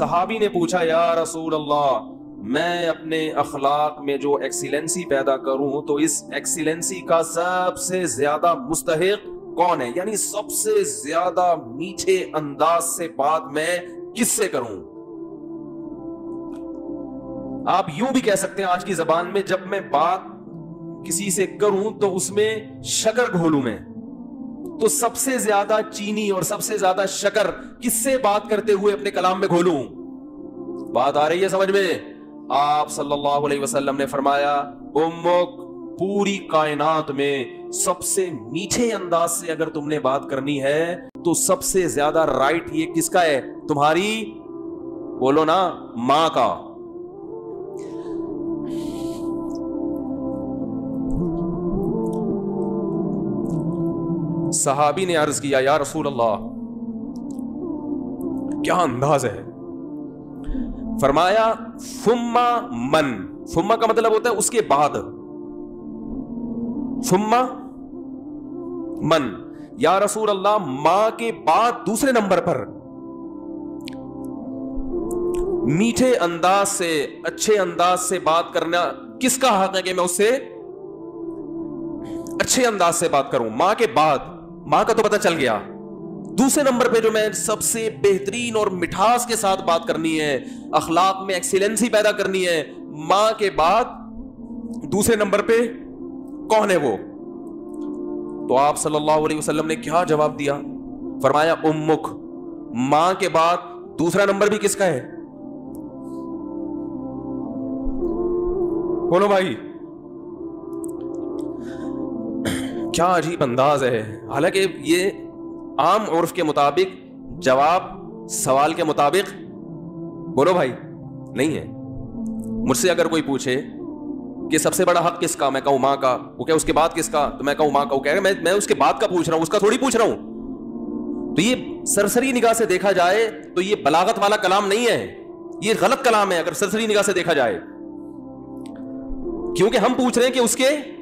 सहाबी ने पूछा, या रसूल अल्लाह मैं अपने अखलाक में जो एक्सीलेंसी पैदा करूँ तो इस एक्सीलेंसी का सबसे ज़्यादा मुस्तहिक कौन है? यानी सबसे ज़्यादा मीठे अंदाज से बात मैं किससे करूँ? आप यूँ भी कह सकते हैं, आज की जबान में जब मैं बात किसी से करूँ तो उसमें शकर घोलू मैं। तो सबसे ज़्यादा चीनी और सबसे ज़्यादा शकर किससे बात करते हुए अपने कलाम में घोलू? बात आ रही है समझ में? आप सल्लल्लाहु अलैहि वसल्लम ने फरमाया, उम्मुक, पूरी कायनात में सबसे मीठे अंदाज से अगर तुमने बात करनी है तो सबसे ज़्यादा राइट ये किसका है? तुम्हारी? बोलो ना, माँ का। सहाबी ने अर्ज़ किया, या रसूल अल्लाह क्या अंदाज है? फरमाया, फुम्मा मन। फुम्मा का मतलब होता है उसके बाद। फुम्मा मन। या रसूल अल्लाह माँ के बाद दूसरे नंबर पर। मीठे अंदाज से, अच्छे अंदाज से बात करना किसका हक है कि मैं उससे अच्छे अंदाज से बात करूँ? माँ के बाद। माँ का तो पता चल गया। दूसरे नंबर पे जो मैं सबसे बेहतरीन और मिठास के साथ बात करनी है, अखलाक में एक्सीलेंसी पैदा करनी है, माँ के बाद दूसरे नंबर पे कौन है वो? तो आप सल्लल्लाहु अलैहि वसल्लम ने क्या जवाब दिया? फरमाया, उम्मुख। माँ के बाद दूसरा नंबर भी किसका है? बोलो भाई। क्या अजीब अंदाज है। हालाँकि ये आम उर्फ़ के मुताबिक, जवाब, सवाल के मुताबिक, बोलो भाई, नहीं है। मुझसे अगर कोई पूछे कि सबसे बड़ा हक किसका, मैं कहूँ माँ का, वो क्या उसके बाद किसका? तो मैं कहूँ माँ का, वो कह मैं मैं उसके बाद का पूछ रहा हूँ, उसका थोड़ी पूछ रहा हूँ। तो ये सरसरी निगाह से देखा जाए तो ये बलागत वाला कलाम नहीं है। ये गलत कलाम है, अगर सरसरी निगाह से देखा जाए। क्योंकि हम पूछ रहे हैं कि उसके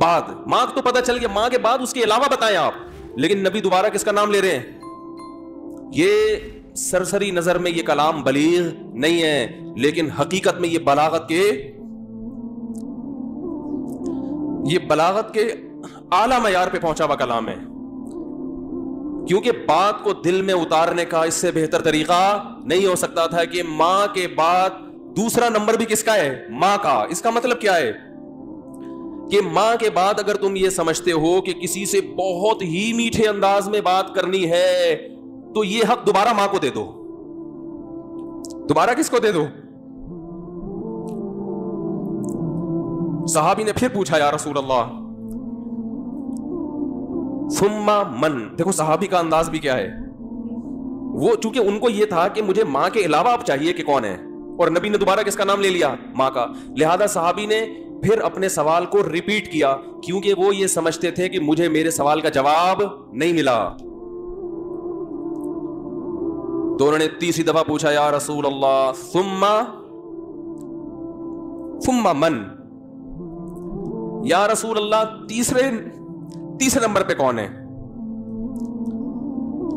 बाद। माँ तो पता चल गया, माँ के बाद उसके अलावा बताएँ आप। लेकिन नबी दोबारा किसका नाम ले रहे हैं? ये सरसरी नज़र में ये कलाम बलीग नहीं है, लेकिन हकीकत में ये बलागत के ये बलागत के आला मैार पे पहुँचा हुआ कलाम है। क्योंकि बात को दिल में उतारने का इससे बेहतर तरीका नहीं हो सकता था कि माँ के बाद दूसरा नंबर भी किसका है? माँ का। इसका मतलब क्या है? कि माँ के बाद अगर तुम ये समझते हो कि किसी से बहुत ही मीठे अंदाज में बात करनी है तो ये हक दोबारा माँ को दे दो। दोबारा किसको दे दो? सहाबी ने फिर पूछा, या रसूल अल्लाह सुम्मा मन? देखो, सहाबी का अंदाज भी क्या है? वो, चूँकि उनको यह था कि मुझे माँ के अलावा आप चाहिए कि कौन है, और नबी ने दोबारा किसका नाम ले लिया? माँ का। लिहाजा सहाबी ने फिर अपने सवाल को रिपीट किया, क्योंकि वो ये समझते थे कि मुझे मेरे सवाल का जवाब नहीं मिला। तो उन्होंने तीसरी दफ़ा पूछा, या रसूल अल्लाह सुम्मा सुम्मा मन? या रसूल अल्लाह तीसरे तीसरे नंबर पे कौन है?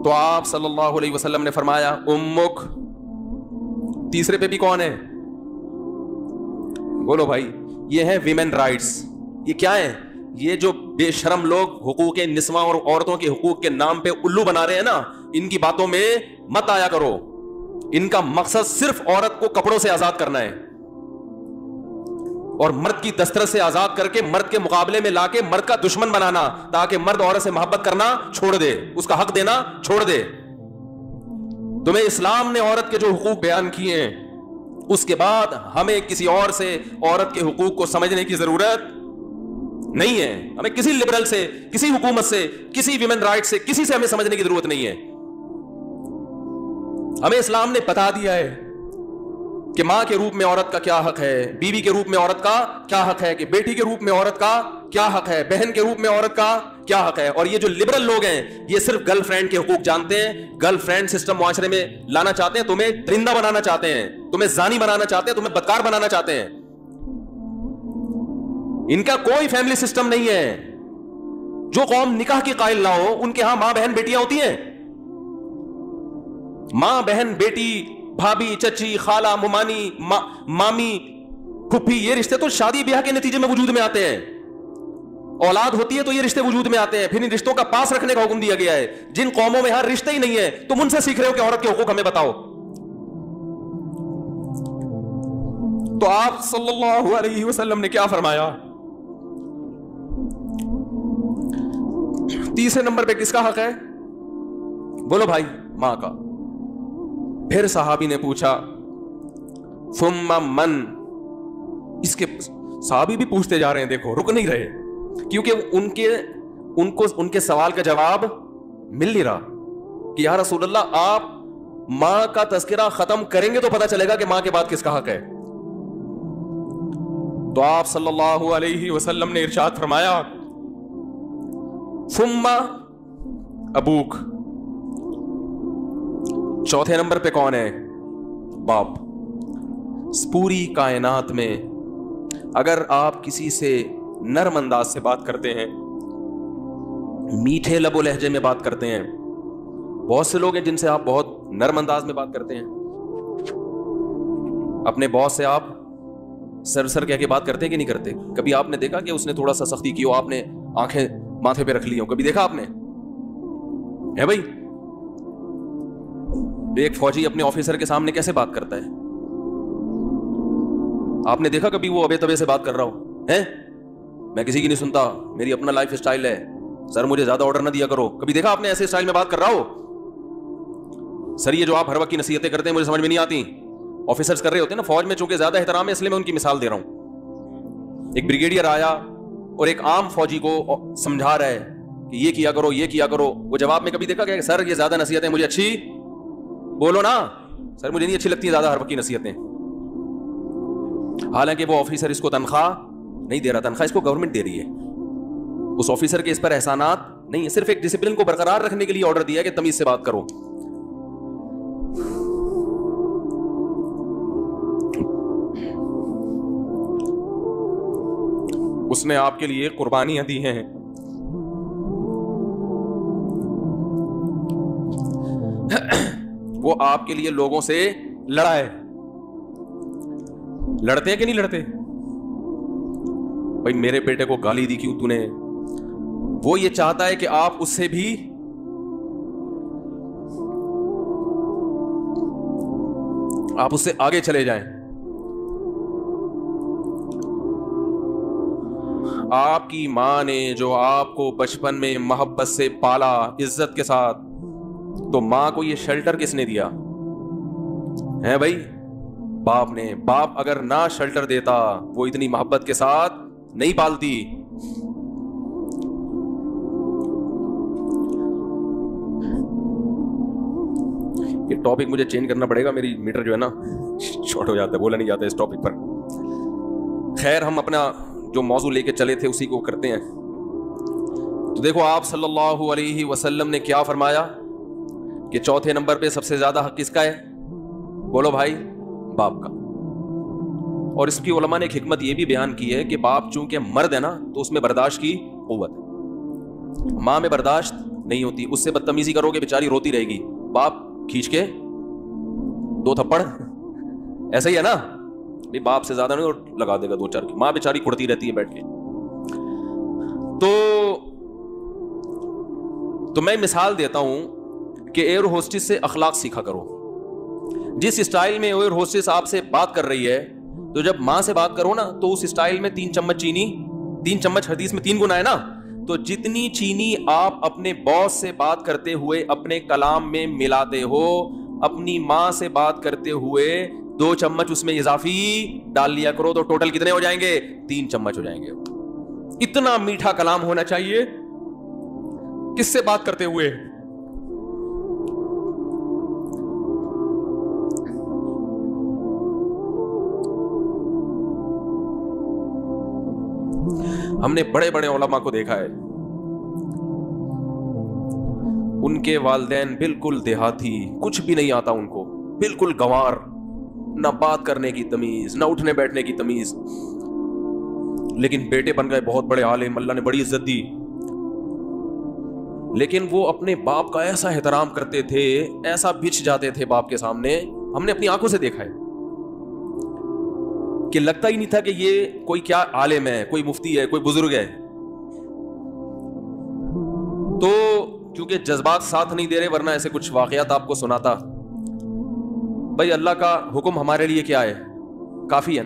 तो आप सल्लल्लाहु अलैहि वसल्लम ने फरमाया, उम्मुक। तीसरे पे भी कौन है? बोलो भाई। ये है विमेन राइट्स ये क्या है? ये जो बेशरम लोग हुकूक निस्वा और औरतों के हुकूक के नाम पे उल्लू बना रहे हैं ना, इनकी बातों में मत आया करो। इनका मकसद सिर्फ़ औरत को कपड़ों से आज़ाद करना है। और मर्द की दस्तरत से आज़ाद करके मर्द के मुकाबले में लाके मर्द का दुश्मन बनाना, ताकि मर्द औरत से मोहब्बत करना छोड़ दे। उसका हक देना छोड़ दे। तुम्हें इस्लाम ने औरत के जो हकूक बयान किए हैं उसके बाद हमें किसी और से औरत के हुकूक को समझने की ज़रूरत नहीं है। हमें किसी लिबरल से, किसी हुकूमत से, किसी विमेन राइट से, किसी से हमें समझने की ज़रूरत नहीं है। हमें इस्लाम ने बता दिया है कि माँ के रूप में औरत का क्या हक है, बीवी के रूप में औरत का क्या हक है, कि बेटी के रूप में औरत का क्या हक है, बहन के रूप में औरत का क्या हक है? और ये जो लिबरल लोग हैं ये सिर्फ़ गर्लफ्रेंड के हकूक जानते हैं। गर्लफ्रेंड सिस्टम मुआशरे में लाना चाहते हैं तुम्हें दरिंदा बनाना चाहते हैं तुम्हें जानी बनाना चाहते हैं तुम्हें बदकार बनाना चाहते हैं। इनका कोई फैमिली सिस्टम नहीं है। जो कौम निकाह की कायल ना हो उनके यहाँ माँ बहन बेटियाँ होती हैं। माँ बहन बेटी भाभी चची खाला मुमानी मा, मामी फुप्पी ये रिश्ते तो शादी ब्याह के नतीजे में वजूद में आते हैं। औलाद होती है तो ये रिश्ते वजूद में आते हैं। फिर इन रिश्तों का पास रखने का हुक्म दिया गया है। जिन कौमों में यहाँ रिश्ते ही नहीं है, तुम उनसे सीख रहे हो कि औरत के हुकूक हमें बताओ। तो आप सल्लल्लाहु अलैहि वसल्लम ने क्या फरमाया? तीसरे नंबर पे किसका हक है? बोलो भाई, माँ का। फिर साहबी ने पूछा फुम्मा मन? इसके साहबी भी पूछते जा रहे हैं, देखो, रुक नहीं रहे। क्योंकि उनके, उनको, उनके सवाल का जवाब मिल नहीं रहा कि यार रसूलुल्लाह, आप माँ का तस्करा खत्म करेंगे तो पता चलेगा कि माँ के बाद किसका हक है। तो आप सल्लल्लाहु अलैहि वसल्लम ने इरशाद फरमाया, फुम्मा अबूक। चौथे नंबर पे कौन है? बाप। पूरी कायनात में अगर आप किसी से नरम अंदाज से बात करते हैं। मीठे लबो लहजे में बात करते हैं। बहुत से लोग हैं जिनसे आप बहुत नरम अंदाज में बात करते हैं। अपने बॉस से आप सर सर कह के बात करते हैं कि नहीं करते? कभी आपने देखा कि उसने थोड़ा सा सख्ती की हो? आपने आँखें माथे पे रख ली हो? कभी देखा आपने? है भाई? एक फौजी अपने ऑफिसर के सामने कैसे बात करता है? आपने देखा कभी वो अबे तबे से बात कर रहा हो? है? मैं किसी की नहीं सुनता। मेरी अपना लाइफ स्टाइल है। सर, मुझे ज़्यादा ऑर्डर ना दिया करो। कभी देखा आपने ऐसे स्टाइल में बात कर रहा हो? सर, ये जो आप हर वक्त की नसीहतें करते हैं, मुझे समझ में नहीं आती। ऑफिसर्स कर रहे होते हैं ना, फौज में चूँकि ज़्यादा एहतराम है, इसलिए मैं उनकी मिसाल दे रहा हूँ। एक ब्रिगेडियर आया और एक आम फौजी को समझा रहा है कि ये किया करो, ये किया करो। वो जवाब में कभी देखा क्या सर, ये ज़्यादा नसीहतें मुझे अच्छी? बोलो ना। सर, मुझे नहीं अच्छी लगती ज़्यादा हर वक्त की नसीहतें। हालाँकि वो ऑफिसर इसको तनख्वाह नहीं दे रहा तनख्वाह इसको गवर्नमेंट दे रही है। उस ऑफिसर के इस पर एहसानात नहीं है। सिर्फ़ एक डिसिप्लिन को बरकरार रखने के लिए ऑर्डर दिया कि तमीज से बात करो। उसने आपके लिए कुर्बानियाँ दी हैं। वो आपके लिए लोगों से लड़ा है लड़ते हैं कि नहीं लड़ते? भाई, मेरे बेटे को गाली दी क्यों तूने? वो ये चाहता है कि आप उससे भी आप उससे आगे चले जाएँ। आपकी माँ ने जो आपको बचपन में मोहब्बत से पाला इज़्ज़त के साथ तो माँ को ये शेल्टर किसने दिया? है भाई, बाप ने। बाप अगर ना शेल्टर देता, वो इतनी मोहब्बत के साथ नहीं पालती ये टॉपिक मुझे चेंज करना पड़ेगा, मेरी मीटर जो है ना शॉर्ट हो जाता है, बोला नहीं जाता इस टॉपिक पर। खैर, हम अपना जो मौजू लेके चले थे, उसी को करते हैं। तो देखो, आप सल्लल्लाहु अलैहि वसल्लम ने क्या फरमाया? कि चौथे नंबर पे सबसे ज़्यादा हक किसका है? बोलो भाई, बाप का। और इसकी उलमा ने एक हिकमत यह भी बयान की है कि बाप चूँकि मर्द है ना तो उसमें बर्दाश्त की है माँ में बर्दाश्त नहीं होती, उससे बदतमीजी करोगे, बेचारी रोती रहेगी। बाप खींच के दो थप्पड़। ऐसा ही है ना? भाई बाप से ज़्यादा नहीं और लगा देगा दो चार की। माँ बेचारी कुड़ती रहती है बैठ के। तो तो मैं मिसाल देता हूँ कि एयर होस्टिस से अखलाक सीखा करो। जिस स्टाइल में एयर होस्टिस आपसे बात कर रही है तो जब माँ से बात करो ना तो उस स्टाइल में तीन चम्मच चीनी, तीन चम्मच हदीस में तीन गुना है ना? तो जितनी चीनी आप अपने बॉस से बात करते हुए अपने कलाम में मिलाते हो, अपनी माँ से बात करते हुए दो चम्मच उसमें इजाफी डाल लिया करो तो टोटल कितने हो जाएँगे? तीन चम्मच हो जाएँगे। इतना मीठा कलाम होना चाहिए। किससे बात करते हुए? हमने बड़े बड़े ओलमा को देखा है। उनके वालदेन बिल्कुल देहाती, कुछ भी नहीं आता उनको। बिल्कुल गंवार, ना बात करने की तमीज, ना उठने बैठने की तमीज। लेकिन बेटे बन गए बहुत बड़े आलिम, अल्लाह ने बड़ी इज़्ज़त दी। लेकिन वो अपने बाप का ऐसा एहतराम करते थे, ऐसा बिछ जाते थे बाप के सामने, हमने अपनी आँखों से देखा है। कि लगता ही नहीं था कि ये कोई क्या आलिम है, कोई मुफ्ती है, कोई बुज़ुर्ग है। तो क्योंकि जज्बात साथ नहीं दे रहे, वरना ऐसे कुछ वाकयात आपको सुनाता। भाई, अल्लाह का हुक्म हमारे लिए क्या है? काफ़ी है।